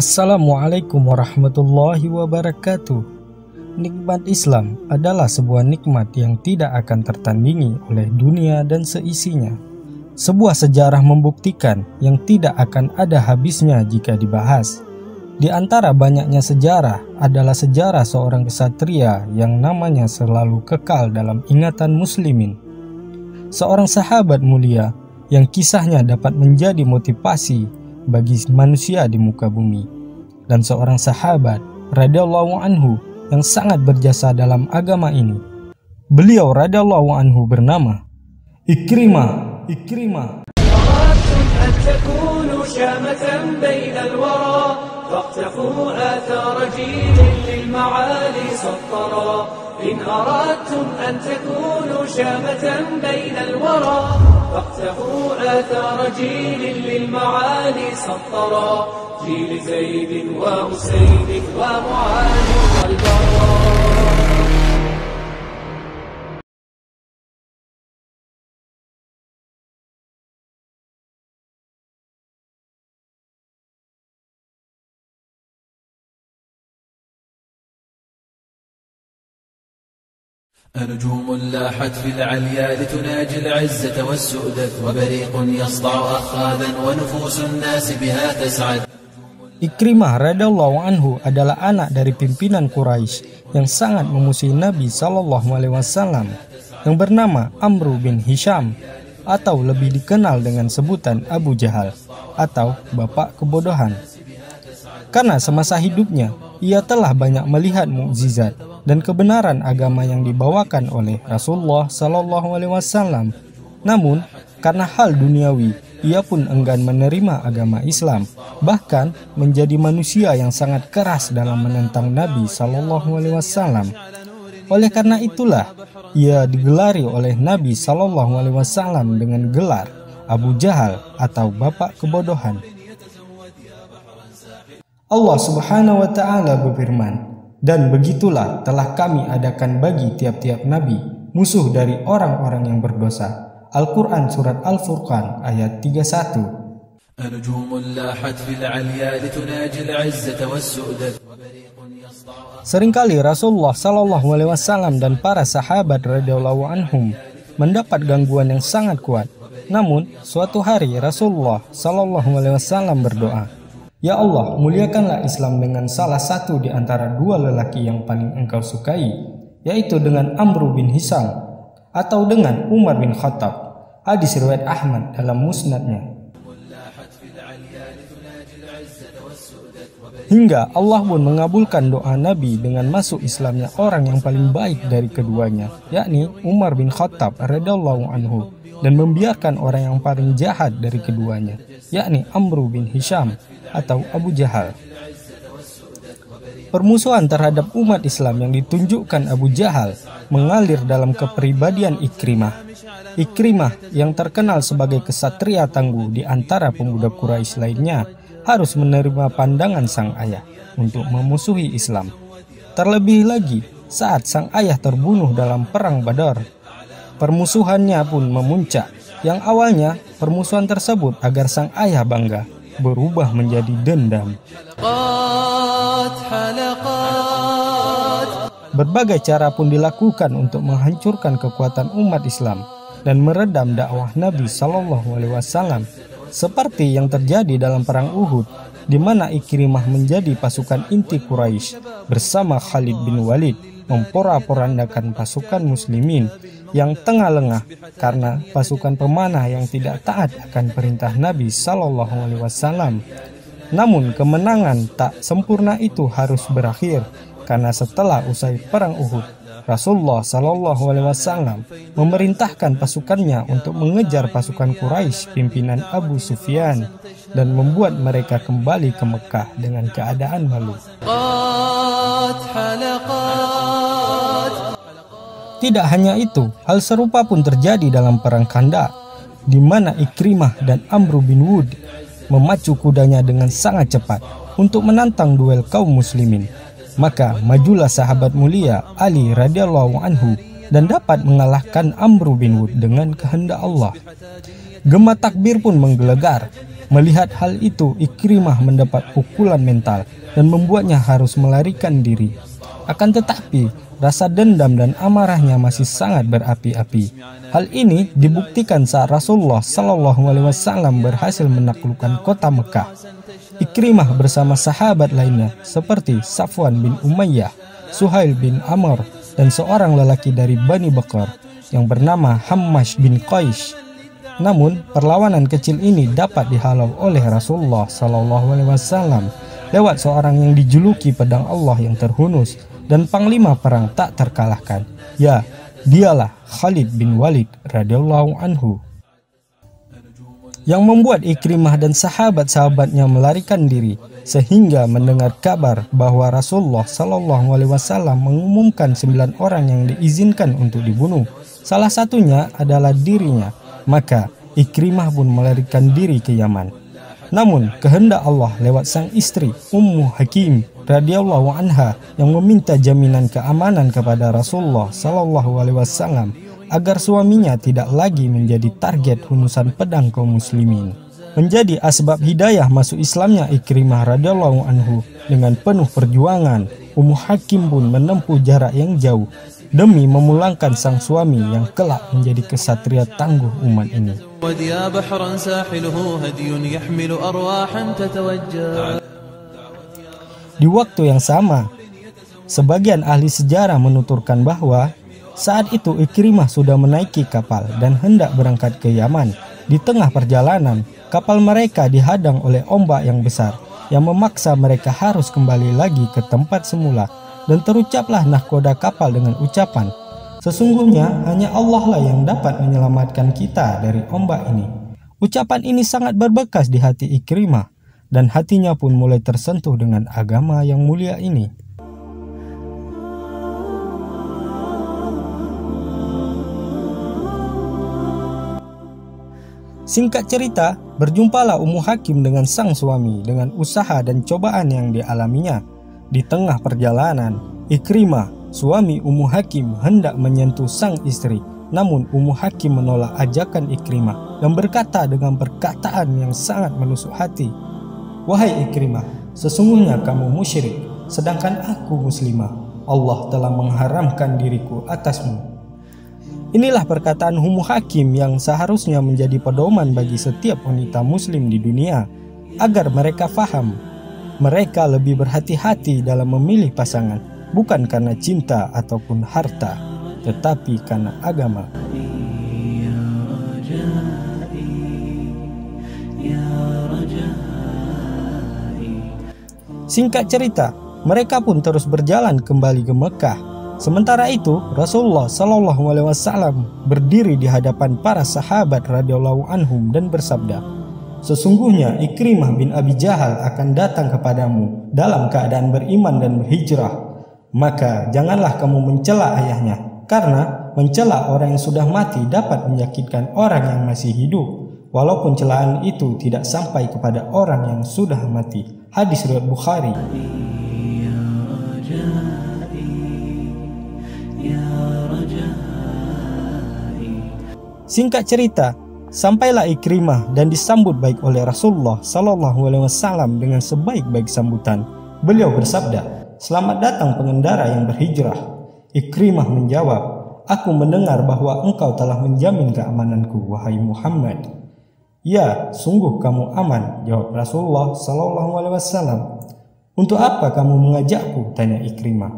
Assalamualaikum warahmatullahi wabarakatuh. Nikmat Islam adalah sebuah nikmat yang tidak akan tertandingi oleh dunia dan seisinya. Sebuah sejarah membuktikan yang tidak akan ada habisnya jika dibahas. Di antara banyaknya sejarah adalah sejarah seorang kesatria yang namanya selalu kekal dalam ingatan muslimin. Seorang sahabat mulia yang kisahnya dapat menjadi motivasi bagi manusia di muka bumi dan seorang sahabat radhiyallahu anhu yang sangat berjasa dalam agama ini. Beliau radhiyallahu anhu bernama Ikrimah. Ikrimah. فاقتفوا آثار جيل للمعالي سطرا إن أردتم أن تكونوا شامة بين الورى فاقتفوا آثار جيل للمعالي سطرا جيل زيد وأسيد ومعاذ والبراء أنجوم لاحت في العليا لتناجي العزة والسؤدد وبريق يصدع أخاذا ونفوس الناس بها تسعد. Ikrimah radhiallahu anhu adalah anak dari pimpinan Quraisy yang sangat memusuhi Nabi Shallallahu alaihi wasallam yang bernama Amru bin Hisham atau lebih dikenal dengan sebutan Abu Jahal atau bapak kebodohan. Karena semasa hidupnya ia telah banyak melihat mukjizat dan kebenaran agama yang dibawakan oleh Rasulullah Shallallahu Alaihi Wasallam. Namun, karena hal duniawi, ia pun enggan menerima agama Islam, bahkan menjadi manusia yang sangat keras dalam menentang Nabi Shallallahu Alaihi Wasallam. Oleh karena itulah, ia digelari oleh Nabi Shallallahu Alaihi Wasallam dengan gelar Abu Jahal atau Bapak Kebodohan. Allah Subhanahu wa Ta'ala berfirman, dan begitulah telah kami adakan bagi tiap-tiap nabi musuh dari orang-orang yang berdosa. Al-Quran Surat Al-Furqan ayat 31 Seringkali Rasulullah Shallallahu Alaihi Wasallam dan para sahabat radhiyallahu anhum mendapat gangguan yang sangat kuat. Namun suatu hari Rasulullah Shallallahu Alaihi Wasallam berdoa, Ya Allah, muliakanlah Islam dengan salah satu di antara dua lelaki yang paling engkau sukai, yaitu dengan Amru bin Hisam atau dengan Umar bin Khattab. Hadis riwayat Ahmad dalam musnadnya. Hingga Allah pun mengabulkan doa Nabi dengan masuk Islamnya orang yang paling baik dari keduanya, yakni Umar bin Khattab radhiyallahu anhu dan membiarkan orang yang paling jahat dari keduanya, yakni Amru bin Hisham atau Abu Jahal. Permusuhan terhadap umat Islam yang ditunjukkan Abu Jahal mengalir dalam kepribadian Ikrimah. Ikrimah yang terkenal sebagai kesatria tangguh di antara pemuda Quraisy lainnya harus menerima pandangan sang ayah untuk memusuhi Islam. Terlebih lagi saat sang ayah terbunuh dalam perang Badar. Permusuhannya pun memuncak. Yang awalnya permusuhan tersebut agar sang ayah bangga berubah menjadi dendam. Berbagai cara pun dilakukan untuk menghancurkan kekuatan umat Islam dan meredam dakwah Nabi Shallallahu Alaihi Wasallam, seperti yang terjadi dalam perang Uhud, di mana Ikrimah menjadi pasukan inti Quraisy bersama Khalid bin Walid memporak-porandakan pasukan Muslimin yang tengah lengah karena pasukan pemanah yang tidak taat akan perintah Nabi Shallallahu Alaihi Wasallam. Namun kemenangan tak sempurna itu harus berakhir karena setelah usai perang Uhud, Rasulullah Shallallahu Alaihi Wasallam memerintahkan pasukannya untuk mengejar pasukan Quraisy pimpinan Abu Sufyan dan membuat mereka kembali ke Mekah dengan keadaan malu. Tidak hanya itu, hal serupa pun terjadi dalam perang Kanda, di mana Ikrimah dan Amr bin Wud memacu kudanya dengan sangat cepat untuk menantang duel kaum muslimin. Maka majulah sahabat mulia Ali radhiyallahu anhu dan dapat mengalahkan Amr bin Wud dengan kehendak Allah. Gema takbir pun menggelegar Melihat hal itu, Ikrimah mendapat pukulan mental dan membuatnya harus melarikan diri. Akan tetapi, rasa dendam dan amarahnya masih sangat berapi-api. Hal ini dibuktikan saat Rasulullah Shallallahu Alaihi Wasallam berhasil menaklukkan kota Mekah. Ikrimah bersama sahabat lainnya seperti Safwan bin Umayyah, Suhail bin Amr, dan seorang lelaki dari Bani Bakar yang bernama Hammash bin Qais namun, perlawanan kecil ini dapat dihalau oleh Rasulullah Sallallahu Alaihi Wasallam lewat seorang yang dijuluki pedang Allah yang terhunus dan panglima perang tak terkalahkan. Ya, dialah Khalid bin Walid radhiyallahu anhu. Yang membuat Ikrimah dan sahabat-sahabatnya melarikan diri sehingga mendengar kabar bahwa Rasulullah Shallallahu Alaihi Wasallam mengumumkan sembilan orang yang diizinkan untuk dibunuh. Salah satunya adalah dirinya maka Ikrimah pun melarikan diri ke Yaman. Namun, kehendak Allah lewat sang istri Ummu Hakim radhiyallahu anha yang meminta jaminan keamanan kepada Rasulullah sallallahu alaihi wasallam agar suaminya tidak lagi menjadi target hunusan pedang kaum muslimin. Menjadi asbab hidayah masuk Islamnya Ikrimah radhiyallahu anhu dengan penuh perjuangan, Ummu Hakim pun menempuh jarak yang jauh demi memulangkan sang suami yang kelak menjadi kesatria tangguh umat ini. Di waktu yang sama, sebagian ahli sejarah menuturkan bahwa saat itu Ikrimah sudah menaiki kapal dan hendak berangkat ke Yaman. Di tengah perjalanan, kapal mereka dihadang oleh ombak yang besar yang memaksa mereka harus kembali lagi ke tempat semula dan terucaplah nahkoda kapal dengan ucapan, Sesungguhnya hanya Allah lah yang dapat menyelamatkan kita dari ombak ini. Ucapan ini sangat berbekas di hati Ikrimah, dan hatinya pun mulai tersentuh dengan agama yang mulia ini. Singkat cerita, berjumpalah Ummu Hakim dengan sang suami dengan usaha dan cobaan yang dialaminya. Di tengah perjalanan, Ikrimah, suami Ummu Hakim hendak menyentuh sang istri. Namun Ummu Hakim menolak ajakan Ikrimah dan berkata dengan perkataan yang sangat menusuk hati. Wahai Ikrimah, sesungguhnya kamu musyrik, sedangkan aku muslimah. Allah telah mengharamkan diriku atasmu. Inilah perkataan Ummu Hakim yang seharusnya menjadi pedoman bagi setiap wanita muslim di dunia agar mereka faham mereka lebih berhati-hati dalam memilih pasangan, bukan karena cinta ataupun harta, tetapi karena agama. Singkat cerita, mereka pun terus berjalan kembali ke Mekah. Sementara itu, Rasulullah Shallallahu Alaihi Wasallam berdiri di hadapan para sahabat radhiyallahu anhum dan bersabda, Sesungguhnya Ikrimah bin Abi Jahal akan datang kepadamu dalam keadaan beriman dan berhijrah. Maka janganlah kamu mencela ayahnya, karena mencela orang yang sudah mati dapat menyakitkan orang yang masih hidup, walaupun celaan itu tidak sampai kepada orang yang sudah mati. Hadis riwayat Bukhari. Singkat cerita, Sampailah Ikrimah dan disambut baik oleh Rasulullah Sallallahu Alaihi Wasallam dengan sebaik-baik sambutan. Beliau bersabda, Selamat datang pengendara yang berhijrah. Ikrimah menjawab, Aku mendengar bahwa engkau telah menjamin keamananku, wahai Muhammad. Ya, sungguh kamu aman, jawab Rasulullah Sallallahu Alaihi Wasallam. Untuk apa kamu mengajakku? Tanya Ikrimah.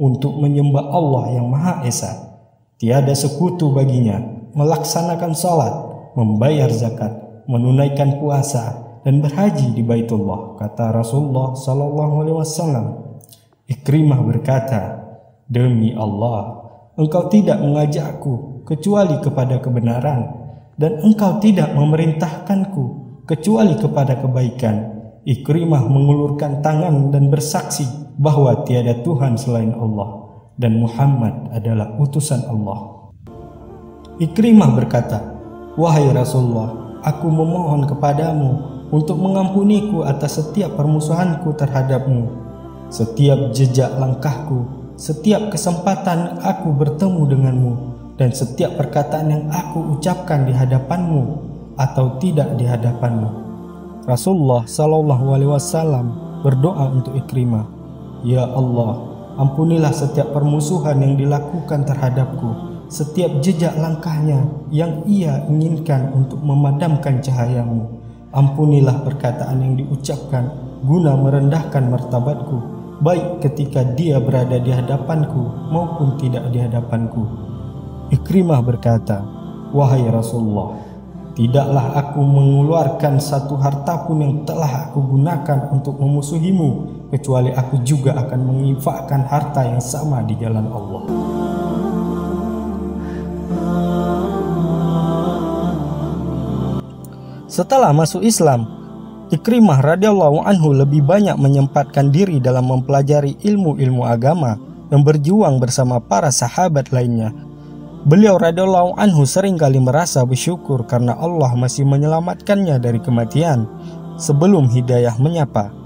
Untuk menyembah Allah yang Maha Esa. Tiada sekutu baginya, melaksanakan salat, membayar zakat, menunaikan puasa, dan berhaji di Baitullah, kata Rasulullah Sallallahu Alaihi Wasallam. Ikrimah berkata, demi Allah, engkau tidak mengajakku kecuali kepada kebenaran, dan engkau tidak memerintahkanku kecuali kepada kebaikan. Ikrimah mengulurkan tangan dan bersaksi bahwa tiada Tuhan selain Allah dan Muhammad adalah utusan Allah. Ikrimah berkata, Wahai Rasulullah, aku memohon kepadamu untuk mengampuniku atas setiap permusuhanku terhadapmu, setiap jejak langkahku, setiap kesempatan aku bertemu denganmu, dan setiap perkataan yang aku ucapkan di hadapanmu atau tidak di hadapanmu. Rasulullah Shallallahu Alaihi Wasallam berdoa untuk Ikrimah, Ya Allah, ampunilah setiap permusuhan yang dilakukan terhadapku, setiap jejak langkahnya yang ia inginkan untuk memadamkan cahayamu. Ampunilah perkataan yang diucapkan guna merendahkan martabatku, baik ketika dia berada di hadapanku maupun tidak di hadapanku. Ikrimah berkata, Wahai Rasulullah, tidaklah aku mengeluarkan satu harta pun yang telah aku gunakan untuk memusuhimu kecuali aku juga akan menginfakkan harta yang sama di jalan Allah. Setelah masuk Islam, Ikrimah radhiyallahu anhu lebih banyak menyempatkan diri dalam mempelajari ilmu-ilmu agama dan berjuang bersama para sahabat lainnya. Beliau radhiyallahu anhu sering kali merasa bersyukur karena Allah masih menyelamatkannya dari kematian sebelum hidayah menyapa.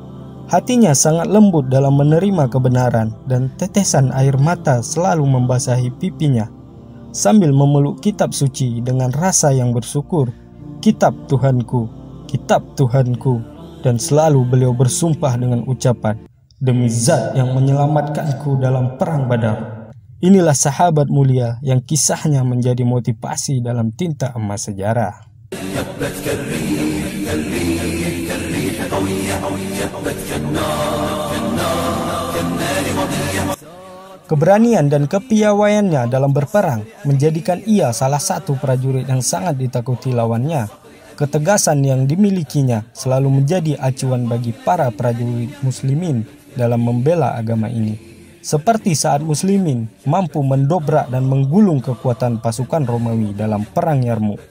Hatinya sangat lembut dalam menerima kebenaran dan tetesan air mata selalu membasahi pipinya. Sambil memeluk kitab suci dengan rasa yang bersyukur, kitab Tuhanku, kitab Tuhanku, dan selalu beliau bersumpah dengan ucapan, demi zat yang menyelamatkanku dalam perang badar. Inilah sahabat mulia yang kisahnya menjadi motivasi dalam tinta emas sejarah. Keberanian dan kepiawaiannya dalam berperang menjadikan ia salah satu prajurit yang sangat ditakuti lawannya. Ketegasan yang dimilikinya selalu menjadi acuan bagi para prajurit muslimin dalam membela agama ini. Seperti saat muslimin mampu mendobrak dan menggulung kekuatan pasukan Romawi dalam perang Yarmouk.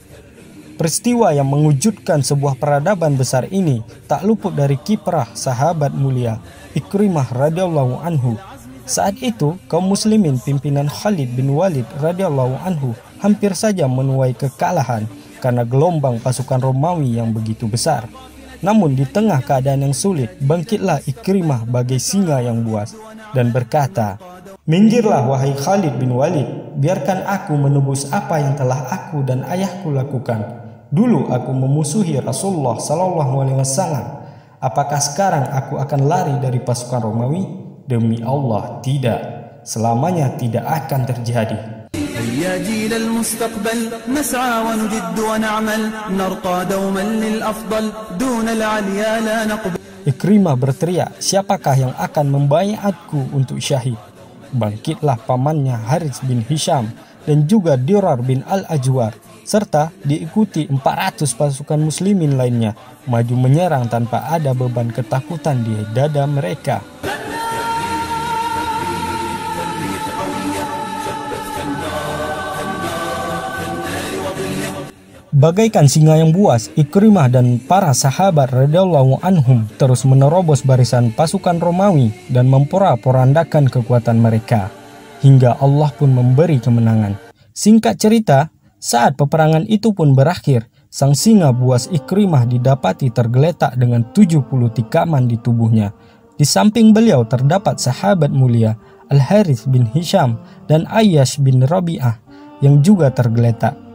Peristiwa yang mengujudkan sebuah peradaban besar ini tak luput dari kiprah sahabat mulia Ikrimah radhiyallahu anhu saat itu, kaum muslimin pimpinan Khalid bin Walid radhiyallahu anhu hampir saja menuai kekalahan karena gelombang pasukan Romawi yang begitu besar. Namun di tengah keadaan yang sulit, bangkitlah Ikrimah bagai singa yang buas dan berkata, Minggirlah wahai Khalid bin Walid, biarkan aku menebus apa yang telah aku dan ayahku lakukan. Dulu aku memusuhi Rasulullah Sallallahu Alaihi Wasallam. Apakah sekarang aku akan lari dari pasukan Romawi? Demi Allah tidak, selamanya tidak akan terjadi. يا جيل المستقبل نسعى ونجد ونعمل نرقى دوما للأفضل دون العليا لا نقبل Ikrimah berteriak, siapakah yang akan membayatku untuk syahid? Bangkitlah pamannya Haris bin Hisham dan juga Dirar bin Al-Ajwar serta diikuti 400 pasukan muslimin lainnya maju menyerang tanpa ada beban ketakutan di dada mereka. Bagaikan singa yang buas, Ikrimah dan para sahabat radhiyallahu anhum terus menerobos barisan pasukan Romawi dan mempora-porandakan kekuatan mereka. Hingga Allah pun memberi kemenangan. Singkat cerita, saat peperangan itu pun berakhir, sang singa buas Ikrimah didapati tergeletak dengan 70 tikaman di tubuhnya. Di samping beliau terdapat sahabat mulia Al-Harith bin Hisham dan Ayyash bin Rabi'ah yang juga tergeletak.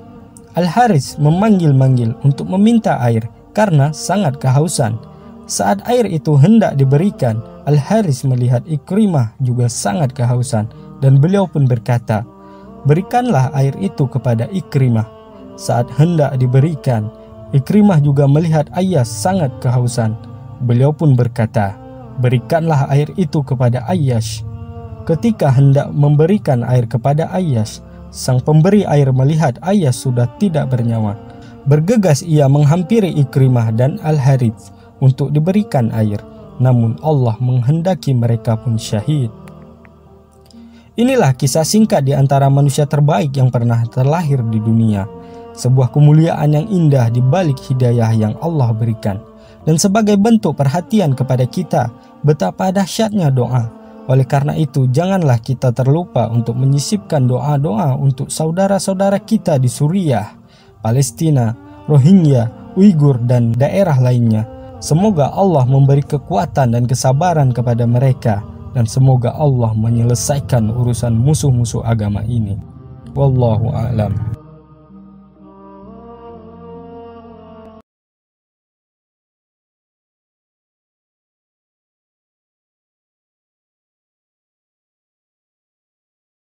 Al-Haris memanggil-manggil untuk meminta air karena sangat kehausan. Saat air itu hendak diberikan, Al-Haris melihat Ikrimah juga sangat kehausan dan beliau pun berkata, Berikanlah air itu kepada Ikrimah. Saat hendak diberikan, Ikrimah juga melihat Ayas sangat kehausan. Beliau pun berkata, Berikanlah air itu kepada Ayas. Ketika hendak memberikan air kepada Ayas, Sang pemberi air melihat ayah sudah tidak bernyawa. Bergegas ia menghampiri Ikrimah dan Al-Harith untuk diberikan air. Namun Allah menghendaki mereka pun syahid. Inilah kisah singkat di antara manusia terbaik yang pernah terlahir di dunia. Sebuah kemuliaan yang indah di balik hidayah yang Allah berikan. Dan sebagai bentuk perhatian kepada kita, betapa dahsyatnya doa oleh karena itu, janganlah kita terlupa untuk menyisipkan doa-doa untuk saudara-saudara kita di Suriah, Palestina, Rohingya, Uighur, dan daerah lainnya. Semoga Allah memberi kekuatan dan kesabaran kepada mereka, dan semoga Allah menyelesaikan urusan musuh-musuh agama ini. Wallahu a'lam.